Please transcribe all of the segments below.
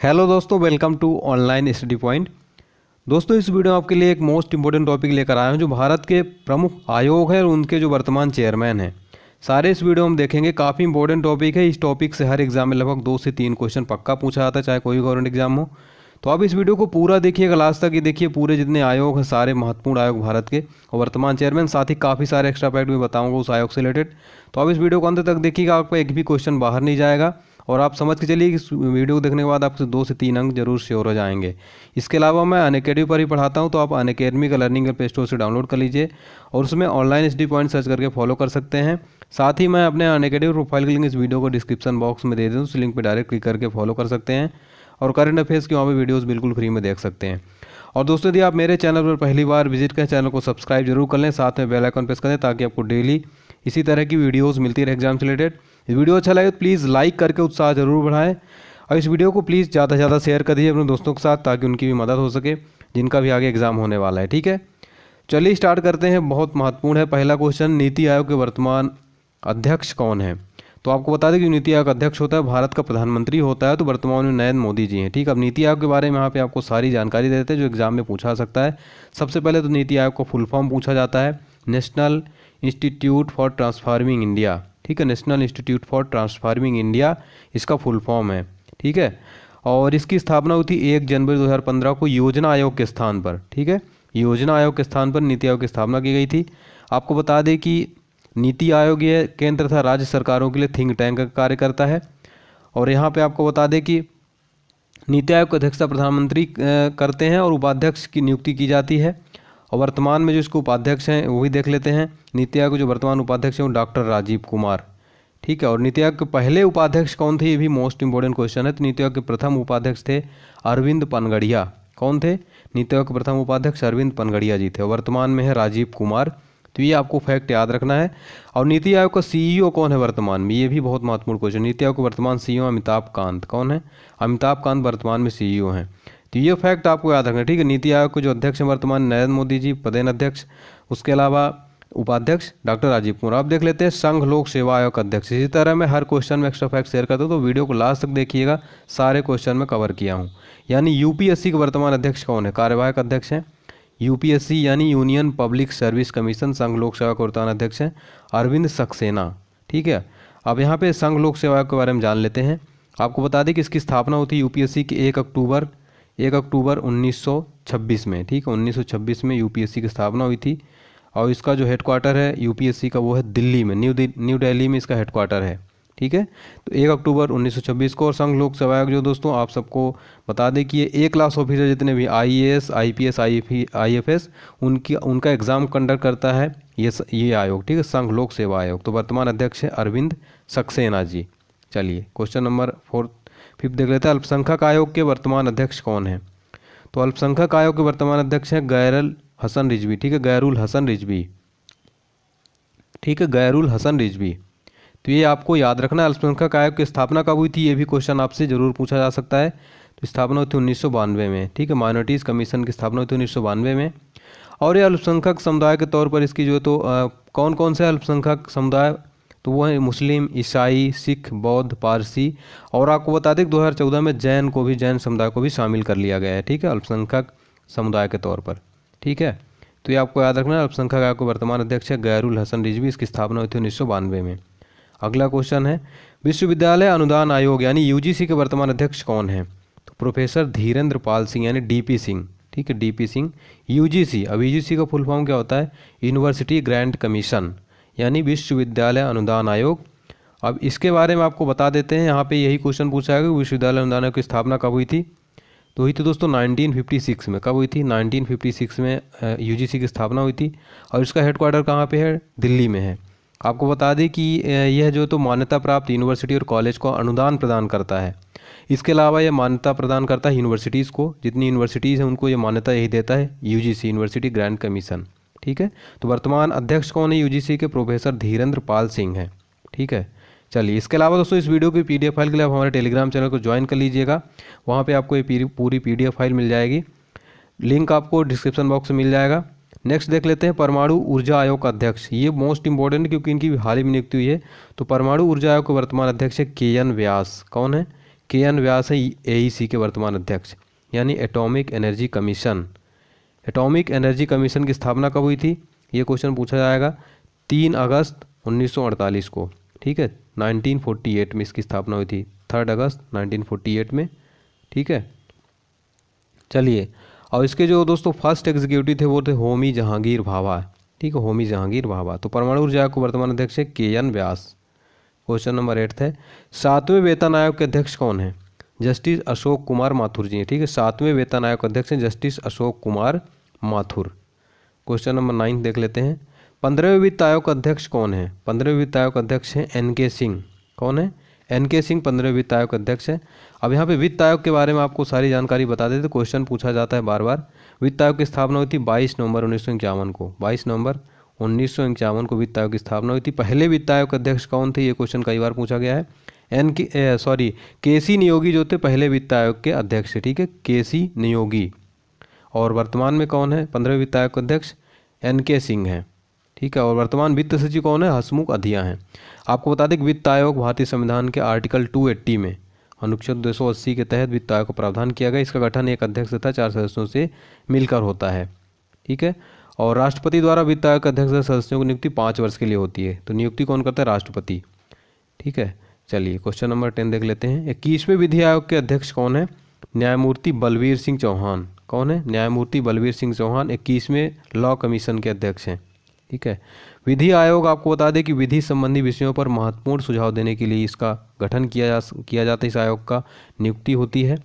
Hello दोस्तों welcome to online study point दोस्तों, इस वीडियो में आपके लिए एक मोस्ट इंपॉर्टेंट टॉपिक लेकर आया हूँ, जो भारत के प्रमुख आयोग हैं और उनके जो वर्तमान चेयरमैन हैं। सारे इस वीडियो में देखेंगे, काफ़ी इंपॉर्टेंट टॉपिक है। इस टॉपिक से हर एग्ज़ाम में लगभग दो से तीन क्वेश्चन पक्का पूछा जाता है, चाहे कोई गवर्नमेंट एग्ज़ाम हो। तो आप इस वीडियो को पूरा देखिएगा लास्ट तक ये देखिए, पूरे जितने आयोग हैं, सारे महत्वपूर्ण आयोग भारत के और वर्तमान चेयरमैन साथ ही काफ़ी सारे एक्स्ट्रा फैक्ट भी बताऊँगा उस आयोग से रिलेटेड तो आप इस वीडियो को अंत तक देखिएगा, आपका एक भी क्वेश्चन बाहर नहीं जाएगा। और आप समझ के चलिए कि वीडियो को देखने के बाद आपसे दो से तीन अंक ज़रूर श्योर हो जाएँगे। इसके अलावा मैं अन अकेडमी पर ही पढ़ाता हूँ तो आप अन अकेडमी का लर्निंग प्ले स्टोर से डाउनलोड कर लीजिए और उसमें ऑनलाइन एच पॉइंट सर्च करके फॉलो कर सकते हैं। साथ ही मैं अपने अन अकेडमी प्रोफ़ाइल के लिंक इस वीडियो को डिस्क्रिप्शन बॉक्स में दे दूँ उस लिंक पर डायरेक्ट क्लिक करके फॉलो कर सकते हैं और करंट अफेयर्स की वहाँ पर वीडियोज़ बिल्कुल फ्री में देख सकते हैं। और दोस्तों, यदि आप मेरे चैनल पर पहली बार विज़िट करें चैनल को सब्सक्राइब ज़रूर कर लें, साथ में बेल आइकन प्रेस करें ताकि आपको डेली इसी तरह की वीडियोज़ मिलती रहे एग्ज़ाम से रिलेटेड। वीडियो अच्छा लगे तो प्लीज़ लाइक करके उत्साह ज़रूर बढ़ाएँ। और इस वीडियो को प्लीज़ ज़्यादा से ज़्यादा शेयर कर दीजिए अपने दोस्तों के साथ ताकि उनकी भी मदद हो सके, जिनका भी आगे एग्ज़ाम होने वाला है, ठीक है? चलिए स्टार्ट करते हैं। बहुत महत्वपूर्ण है। पहला क्वेश्चन, नीति आयोग के वर्तमान अध्यक्ष कौन है? तो आपको बता दें कि नीति आयोग अध्यक्ष होता है भारत का प्रधानमंत्री होता है तो वर्तमान में नरेंद्र मोदी जी हैं, ठीक है? अब नीति आयोग के बारे में यहाँ पे आपको सारी जानकारी देते हैं, जो एग्ज़ाम में पूछा सकता है। सबसे पहले तो नीति आयोग का फुल फॉर्म पूछा जाता है, national institute for transforming India. ठीक है national institute for transforming India इसका फुल फॉर्म है, ठीक है? और इसकी स्थापना हुई थी एक जनवरी 2015 को योजना आयोग के स्थान पर, ठीक है? योजना आयोग के स्थान पर नीति आयोग की स्थापना की गई थी। आपको बता दें कि नीति आयोग ये केंद्र तथा राज्य सरकारों के लिए थिंक टैंक का कार्य करता है। और यहाँ पे आपको बता दें कि नीति आयोग की अध्यक्षता प्रधानमंत्री करते हैं और उपाध्यक्ष की नियुक्ति की जाती है। और वर्तमान में जो इसके उपाध्यक्ष हैं, वो भी देख लेते हैं। नीति आयोग के जो वर्तमान उपाध्यक्ष हैं, वो डॉक्टर राजीव कुमार। ठीक है, और नीति आयोग के पहले उपाध्यक्ष कौन थे, ये भी मोस्ट इंपॉर्टेंट क्वेश्चन है। तो नीति आयोग के प्रथम उपाध्यक्ष थे अरविंद पनगढ़िया कौन थे? नीति आयोग के प्रथम उपाध्यक्ष अरविंद पनगढ़िया जी थे। वर्तमान में है राजीव कुमार। तो ये आपको फैक्ट याद रखना है। और नीति आयोग का सीईओ कौन है वर्तमान में? ये भी बहुत महत्वपूर्ण क्वेश्चन नीति आयोग के वर्तमान सीईओ अमिताभ कांत। कौन है? अमिताभ कांत वर्तमान में सीईओ हैं। तो ये फैक्ट आपको याद रखना ठीक है? नीति आयोग के जो अध्यक्ष हैं, वर्तमान नरेंद्र मोदी जी पदेन अध्यक्ष, उसके अलावा उपाध्यक्ष डॉक्टर राजीव कुमार। आप देख लेते हैं, संघ लोक सेवा आयोग अध्यक्ष। इसी तरह मैं हर क्वेश्चन में एक्स्ट्रा फैक्ट शेयर करता हूँ तो वीडियो को लास्ट तक देखिएगा। सारे क्वेश्चन में कवर किया हूँ। यानी यूपीएससी के वर्तमान अध्यक्ष कौन है? कार्यवाहक अध्यक्ष हैं। यूपीएससी यानी यूनियन पब्लिक सर्विस कमीशन संघ लोक सेवा के वर्तमान अध्यक्ष हैं। अरविंद सक्सेना, ठीक है? अब यहाँ पे संघ लोक सेवा के बारे में जान लेते हैं। आपको बता दें कि इसकी स्थापना हुई थी यूपीएससी की एक अक्टूबर एक अक्टूबर 1926 में, ठीक है? 1926 में यूपीएससी की स्थापना हुई थी और इसका जो हेडक्वार्टर है यूपीएससी का वो है दिल्ली में न्यू न्यू दिल्ली में इसका हेडक्वार्टर है, ठीक है? तो एक अक्टूबर 1926 को और संघ लोक सेवा आयोग जो दोस्तों आप सबको बता दें कि ये एक क्लास ऑफिसर जितने भी I A S I P S I F S उनकी, उनका एग्ज़ाम कंडक्ट करता है, ये ये आयोग, ठीक है? संघ लोक सेवा आयोग। तो वर्तमान अध्यक्ष है अरविंद सक्सेना जी। चलिए क्वेश्चन नंबर फोर्थ फिफ्थ देख लेते हैं अल्पसंख्यक आयोग के वर्तमान अध्यक्ष कौन है। तो अल्पसंख्यक आयोग के वर्तमान अध्यक्ष हैं गैरल हसन रिजवी ठीक है? गैरुल हसन रिजवी। ठीक है? गैरुल हसन रिजवी। तो ये आपको याद रखना अल्पसंख्यक आयोग की स्थापना कब हुई थी ये भी क्वेश्चन आपसे ज़रूर पूछा जा सकता है। तो स्थापना हुई थी उन्नीस सौ बानवे में ठीक है? माइनॉरिटीज़ कमीशन की स्थापना हुई थी उन्नीस सौ बानवे में। और ये अल्पसंख्यक समुदाय के तौर पर इसकी जो तो आ, कौन कौन से अल्पसंख्यक समुदाय तो वो है मुस्लिम, ईसाई, सिख, बौद्ध, पारसी और आपको बता दें दो हज़ार चौदह में जैन को भी, जैन समुदाय को भी शामिल कर लिया गया है, ठीक है? अल्पसंख्यक समुदाय के तौर पर, ठीक है? तो ये आपको याद रखना है, अल्पसंख्यक आयोग के वर्तमान अध्यक्ष है गैरुल हसन रिजवी। इसकी स्थापना हुई थी उन्नीस सौ बानवे में। अगला क्वेश्चन है, विश्वविद्यालय अनुदान आयोग यानी यूजीसी के वर्तमान अध्यक्ष कौन है? तो प्रोफेसर धीरेन्द्र पाल सिंह यानी डीपी सिंह, ठीक है? डीपी सिंह यूजीसी अब यूजीसी का फुल फॉर्म क्या होता है? University grant commission. यानी विश्वविद्यालय अनुदान आयोग। अब इसके बारे में आपको बता देते हैं। यहाँ पे यही क्वेश्चन पूछा है कि विश्वविद्यालय अनुदान आयोग की स्थापना कब हुई थी? तो हुई थी दोस्तों 1956 में। कब हुई थी? 1956 में यूजीसी की स्थापना हुई थी। और इसका हेडक्वार्टर कहाँ पे है? दिल्ली में है। आपको बता दें कि यह जो तो मान्यता प्राप्त यूनिवर्सिटी और कॉलेज को अनुदान प्रदान करता है। इसके अलावा यह मान्यता प्रदान करता है यूनिवर्सिटीज़ को। जितनी यूनिवर्सिटीज़ हैं उनको ये मान्यता यही देता है। यूजीसी यूनिवर्सिटी ग्रैंड कमीशन ठीक है? तो वर्तमान अध्यक्ष कौन है? यूजीसी के प्रोफेसर धीरेन्द्र पाल सिंह हैं। ठीक है? चलिए, इसके अलावा दोस्तों, इस वीडियो की पीडीएफ फ़ाइल के लिए आप हमारे टेलीग्राम चैनल को ज्वाइन कर लीजिएगा। वहाँ पे आपको ये पूरी पीडीएफ फ़ाइल मिल जाएगी। लिंक आपको डिस्क्रिप्शन बॉक्स में मिल जाएगा। नेक्स्ट देख लेते हैं, परमाणु ऊर्जा आयोग का अध्यक्ष। ये मोस्ट इंपॉर्टेंट क्योंकि इनकी हाल ही में नियुक्ति हुई है। तो परमाणु ऊर्जा आयोग के वर्तमान अध्यक्ष है के एन व्यास। कौन है? के एन व्यास है एईसी के वर्तमान अध्यक्ष, यानी atomic energy commission. Atomic energy commission की स्थापना कब हुई थी? ये क्वेश्चन पूछा जाएगा तीन अगस्त 1948 को, ठीक है? 1948 में इसकी स्थापना हुई थी। थर्ड अगस्त 1948 में, ठीक है? चलिए, और इसके जो दोस्तों फ़र्स्ट एग्जीक्यूटिव थे वो थे होमी जहांगीर भाभा, ठीक है? होमी जहांगीर भाभा। तो परमाणु ऊर्जा को वर्तमान अध्यक्ष है K N Vyas. Question number eight है सातवें वेतन आयोग के अध्यक्ष कौन है? जस्टिस अशोक कुमार माथुर जी ठीक है? सातवें वेतन आयोग के अध्यक्ष हैं justice Ashok Kumar Mathur. Question number nine देख लेते हैं। पंद्रहवें वित्त आयोग का अध्यक्ष कौन है? पंद्रहवें वित्त आयोग का अध्यक्ष हैं एन के सिंह कौन है? एन के सिंह पंद्रहवें वित्त आयोग अध्यक्ष हैं। अब यहाँ पे वित्त आयोग के बारे में आपको सारी जानकारी बता देते क्वेश्चन पूछा जाता है बार बार। वित्त आयोग की स्थापना हुई थी बाईस नवंबर उन्नीस सौ इक्यावन को। बाईस नवंबर उन्नीस सौ इक्यावन को वित्त आयोग की स्थापना हुई थी। पहले वित्त आयोग के अध्यक्ष कौन थे? ये क्वेश्चन कई बार पूछा गया है। एन के सॉरी के सी नियोगी जो थे, पहले वित्त आयोग के अध्यक्ष ठीक है? के सी नियोगी और वर्तमान में कौन है? पंद्रह वित्त आयोग के अध्यक्ष एन के सिंह हैं। ठीक है, और वर्तमान वित्त सचिव कौन है? हसमुख अधिया हैं। आपको बता दें कि वित्त आयोग भारतीय संविधान के आर्टिकल 280 में अनुच्छेद दो सौ अस्सी के तहत वित्त आयोग का प्रावधान किया गया। इसका गठन एक अध्यक्ष तथा चार सदस्यों से मिलकर होता है। ठीक है, और राष्ट्रपति द्वारा वित्त आयोग के अध्यक्ष सदस्यों की नियुक्ति पाँच वर्ष के लिए होती है। तो नियुक्ति कौन करता है? राष्ट्रपति। ठीक है, चलिए क्वेश्चन नंबर टेन देख लेते हैं। इक्कीसवें विधि आयोग के अध्यक्ष कौन है? न्यायमूर्ति बलवीर सिंह चौहान। कौन है? न्यायमूर्ति बलवीर सिंह चौहान, इक्कीसवें लॉ कमीशन के अध्यक्ष हैं। ठीक है? विधि आयोग आपको बता दें कि विधि संबंधी विषयों पर महत्वपूर्ण सुझाव देने के लिए इसका गठन किया जा किया जाता है। इस आयोग का नियुक्ति होती है।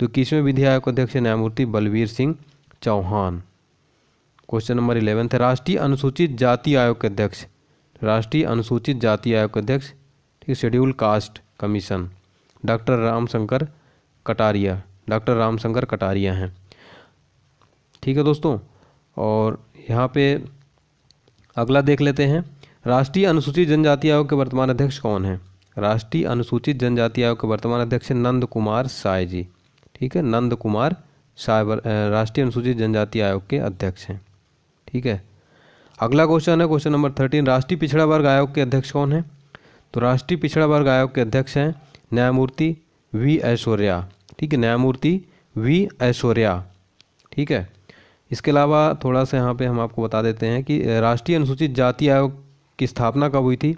तो इक्कीसवें विधि आयोग के अध्यक्ष न्यायमूर्ति Balveer Singh Chauhan. Question number eleventh है। राष्ट्रीय अनुसूचित जाति आयोग के अध्यक्ष। राष्ट्रीय अनुसूचित जाति आयोग के अध्यक्ष। ठीक है? Schedule caste commission. Doctor Ramshankar Kataria, doctor Ramshankar Kataria हैं। ठीक है दोस्तों, और यहाँ पे अगला देख लेते हैं। राष्ट्रीय अनुसूचित जनजाति आयोग के वर्तमान अध्यक्ष कौन है? राष्ट्रीय अनुसूचित जनजाति आयोग के वर्तमान अध्यक्ष नंद कुमार साय जी। ठीक है, नंद कुमार साय राष्ट्रीय अनुसूचित जनजाति आयोग के अध्यक्ष हैं। ठीक है, अगला क्वेश्चन है, क्वेश्चन नंबर थर्टीन। राष्ट्रीय पिछड़ा वर्ग आयोग के अध्यक्ष कौन है? तो राष्ट्रीय पिछड़ा वर्ग आयोग के अध्यक्ष हैं न्यायमूर्ति वी ऐश्वर्या। ठीक है, न्यायमूर्ति वी ऐश्वर्या। ठीक है? इसके अलावा थोड़ा सा यहाँ पे हम आपको बता देते हैं कि राष्ट्रीय अनुसूचित जाति आयोग की स्थापना कब हुई थी?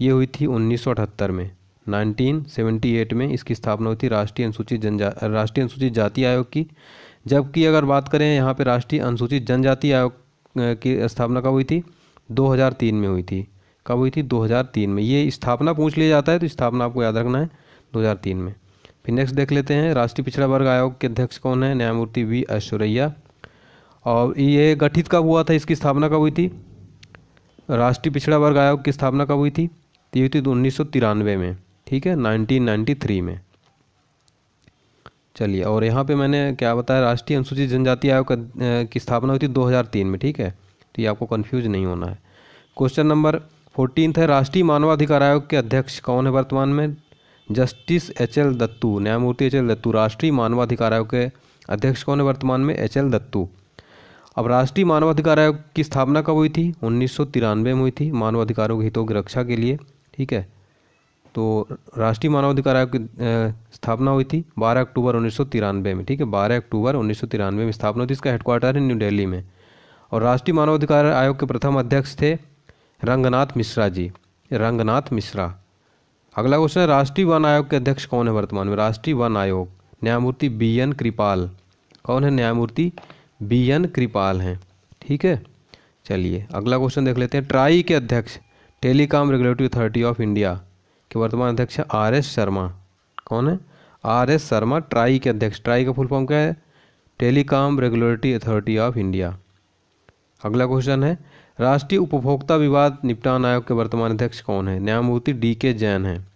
ये हुई थी 1978 में। 1978 में इसकी स्थापना हुई थी राष्ट्रीय अनुसूचित जनजा, राष्ट्रीय अनुसूचित जाति आयोग की। जबकि अगर बात करें यहाँ पे राष्ट्रीय अनुसूचित जनजाति आयोग की स्थापना कब हुई थी? 2003 में हुई थी। कब हुई थी? 2003 में। ये स्थापना पूछ लिया जाता है तो स्थापना आपको याद रखना है 2003 में। फिर नेक्स्ट देख लेते हैं। राष्ट्रीय पिछड़ा वर्ग आयोग के अध्यक्ष कौन है? न्यायमूर्ति वी ऐश्वर्या और ये गठित कब हुआ था? इसकी स्थापना कब हुई थी? राष्ट्रीय पिछड़ा वर्ग आयोग की स्थापना कब हुई थी? ये हुई थी उन्नीस में, ठीक है? 1993 में। चलिए, और यहाँ पे मैंने क्या बताया? राष्ट्रीय अनुसूचित जनजाति आयोग की स्थापना हुई थी 2003 में, ठीक है? तो ये आपको कंफ्यूज नहीं होना है। क्वेश्चन नंबर फोर्टीन है। राष्ट्रीय मानवाधिकार आयोग के अध्यक्ष कौन है वर्तमान में? जस्टिस एच एल दत्तू, न्यायमूर्ति एच एल दत्तू, राष्ट्रीय मानवाधिकार आयोग के अध्यक्ष कौन है वर्तमान में? H L Dattu. अब राष्ट्रीय मानवाधिकार आयोग की स्थापना कब हुई थी? उन्नीस सौ तिरानवे में हुई थी, मानवाधिकारों के हितों की रक्षा के लिए, ठीक है? तो राष्ट्रीय मानवाधिकार आयोग की स्थापना हुई थी 12 अक्टूबर उन्नीस सौ तिरानवे में, ठीक है? 12 अक्टूबर उन्नीस सौ तिरानवे में स्थापना हुई थी, इसका हेडक्वार्टर है न्यू दिल्ली में। और राष्ट्रीय मानवाधिकार आयोग के प्रथम अध्यक्ष थे रंगनाथ मिश्रा जी। रंगनाथ मिश्रा। अगला क्वेश्चन है, राष्ट्रीय वन आयोग के अध्यक्ष कौन है वर्तमान में? राष्ट्रीय वन आयोग, न्यायमूर्ति बी एन कृपाल। कौन है न्यायमूर्ति? बी एन कृपाल हैं। ठीक है? चलिए, अगला क्वेश्चन देख लेते हैं। ट्राई के अध्यक्ष, telecom regulatory authority of India के वर्तमान अध्यक्ष आर एस शर्मा। कौन है? आर एस शर्मा, ट्राई के अध्यक्ष। ट्राई का फुल फॉर्म क्या है? Telecom regulatory authority of India. अगला क्वेश्चन है राष्ट्रीय उपभोक्ता विवाद निपटान आयोग के वर्तमान अध्यक्ष कौन है? न्यायमूर्ति डी के जैन हैं।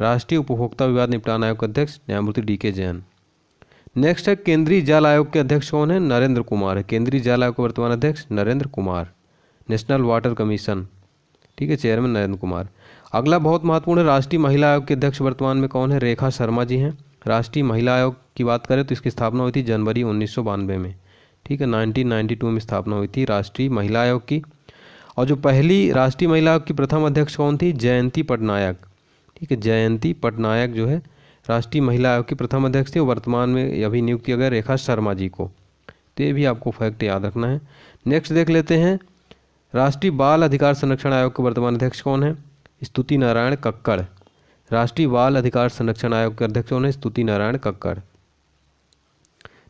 राष्ट्रीय उपभोक्ता विवाद निपटान आयोग के अध्यक्ष न्यायमूर्ति डी के जैन। नेक्स्ट है, केंद्रीय जल आयोग के अध्यक्ष कौन है? नरेंद्र कुमार है। केंद्रीय जल आयोग के वर्तमान अध्यक्ष Narendra Kumar, national water commission. ठीक है, चेयरमैन नरेंद्र कुमार। अगला बहुत महत्वपूर्ण है, राष्ट्रीय महिला आयोग के अध्यक्ष वर्तमान में कौन है? रेखा शर्मा जी हैं। राष्ट्रीय महिला आयोग की बात करें तो इसकी स्थापना हुई थी जनवरी उन्नीस सौ बानवे में। ठीक है 1992 में स्थापना हुई थी राष्ट्रीय महिला आयोग की। और जो पहली राष्ट्रीय महिला आयोग की प्रथम अध्यक्ष कौन थी? जयंती पटनायक। ठीक है, जयंती पटनायक जो है, राष्ट्रीय महिला आयोग की प्रथम अध्यक्ष थी वर्तमान में अभी नियुक्त किया गया रेखा शर्मा जी को। तो ये भी आपको फैक्ट याद रखना है। नेक्स्ट देख लेते हैं। राष्ट्रीय बाल अधिकार संरक्षण आयोग के वर्तमान अध्यक्ष कौन है? स्तुति नारायण कक्कड़। राष्ट्रीय बाल अधिकार संरक्षण आयोग के अध्यक्ष कौन है? स्तुति नारायण कक्कड़।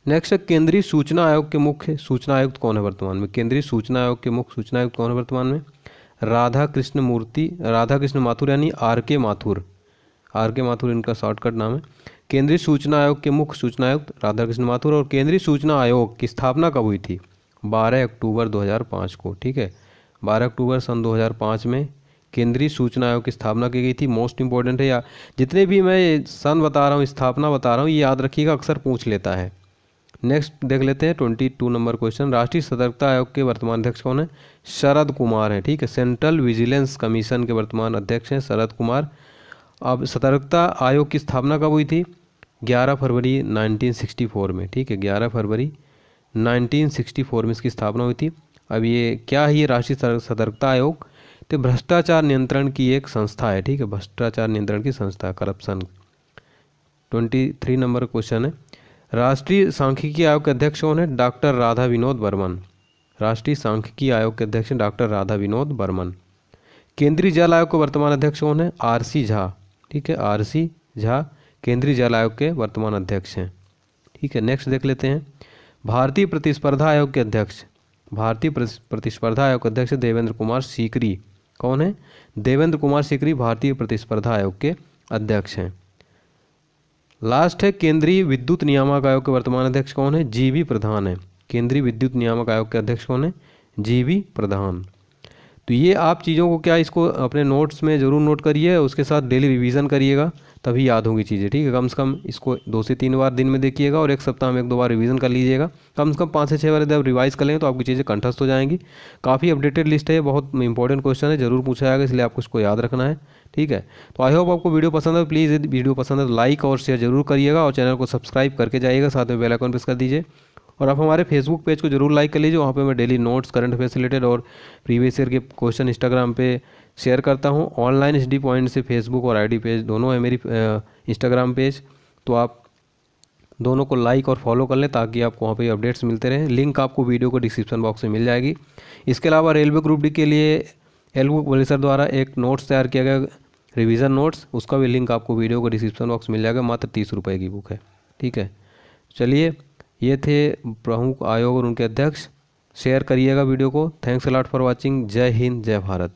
नेक्स्ट है केंद्रीय सूचना आयोग के मुख्य सूचना आयुक्त कौन है वर्तमान में? केंद्रीय सूचना आयोग के मुख्य सूचना आयुक्त कौन है वर्तमान में? राधा कृष्ण मूर्ति राधा कृष्ण माथुर यानी आर के माथुर। आर के माथुर इनका शॉर्टकट नाम है। केंद्रीय सूचना आयोग के मुख्य सूचना आयुक्त राधा कृष्ण माथुर और केंद्रीय सूचना आयोग की स्थापना कब हुई थी? 12 अक्टूबर 2005 को, ठीक है? 12 अक्टूबर सन 2005 में केंद्रीय सूचना आयोग की स्थापना की गई थी। मोस्ट इंपॉर्टेंट है या जितने भी मैं सन बता रहा हूँ, स्थापना बता रहा हूँ, ये याद रखिएगा, अक्सर पूछ लेता है। नेक्स्ट देख लेते हैं ट्वेंटी टू नंबर क्वेश्चन राष्ट्रीय सतर्कता आयोग के वर्तमान अध्यक्ष कौन है? शरद कुमार है, ठीक है? सेंट्रल विजिलेंस कमीशन के वर्तमान अध्यक्ष हैं शरद कुमार। अब सतर्कता आयोग की स्थापना कब हुई थी? 11 फरवरी 1964 में, ठीक है? 11 फरवरी 1964 में इसकी स्थापना हुई थी। अब ये क्या है ये राष्ट्रीय सतर्कता आयोग? तो भ्रष्टाचार नियंत्रण की एक संस्था है, ठीक है? भ्रष्टाचार नियंत्रण की संस्था corruption twenty three number question है। राष्ट्रीय सांख्यिकी आयोग के अध्यक्ष कौन है? डॉक्टर राधा विनोद बर्मन। राष्ट्रीय सांख्यिकी आयोग के अध्यक्ष डॉक्टर राधा विनोद बर्मन। केंद्रीय जल आयोग के वर्तमान अध्यक्ष कौन है? R C Jha. ठीक है, आर सी झा केंद्रीय जल आयोग के वर्तमान अध्यक्ष हैं। ठीक है नेक्स्ट देख लेते हैं। भारतीय प्रतिस्पर्धा आयोग के अध्यक्ष। भारतीय प्रतिस्पर्धा आयोग के अध्यक्ष देवेंद्र कुमार सीकरी। कौन है? देवेंद्र कुमार सीकरी भारतीय प्रतिस्पर्धा आयोग के अध्यक्ष हैं। लास्ट है, केंद्रीय विद्युत नियामक आयोग के वर्तमान अध्यक्ष कौन है? जी वी प्रधान है। केंद्रीय विद्युत नियामक आयोग के अध्यक्ष कौन है? G V Pradhan. तो ये आप चीज़ों को क्या इसको अपने नोट्स में ज़रूर नोट करिए, उसके साथ डेली रिवीजन करिएगा, तभी याद होंगी चीज़ें, ठीक है? कम से कम इसको दो से तीन बार दिन में देखिएगा और एक सप्ताह में एक दो बार रिवीजन कर लीजिएगा। कम से कम पाँच से छः बार जब रिवाइज कर लेंगे तो आपकी चीज़ें कंठस्थ हो जाएँगी। काफ़ी अपडेटेड लिस्ट है बहुत इंपॉर्टेंट क्वेश्चन है, ज़रूर पूछा जाएगा, इसलिए आपको इसको याद रखना है, ठीक है? तो आई होप आपको वीडियो पसंद है प्लीज़ वीडियो पसंद है तो लाइक और शेयर ज़रूर करिएगा और चैनल को सब्सक्राइब करके जाइएगा, साथ में बेल आइकन प्रेस कर दीजिए। और आप हमारे फेसबुक पेज को ज़रूर लाइक कर लीजिए। वहाँ पे मैं daily notes current affair related और प्रीवियस ईयर के क्वेश्चन इंस्टाग्राम पे शेयर करता हूँ। ऑनलाइन एच पॉइंट से फेसबुक और आईडी पेज दोनों है मेरी इंस्टाग्राम पेज तो आप दोनों को लाइक और फॉलो कर लें ताकि आपको वहाँ पे अपडेट्स मिलते रहें। लिंक आपको वीडियो को डिस्क्रिप्शन बॉक्स में मिल जाएगी। इसके अलावा रेलवे ग्रुप डी के लिए एल पॉलिसर द्वारा एक नोट्स तैयार किया गया रिवीजन नोट्स उसका भी लिंक आपको वीडियो को डिस्क्रिप्शन बॉक्स मिल जाएगा। मात्र तीस रुपये की बुक है। ठीक है? चलिए ये थे प्रमुख आयोग और उनके अध्यक्ष। शेयर करिएगा वीडियो को। थैंक्स अलाट फॉर वॉचिंग जय हिंद, जय भारत।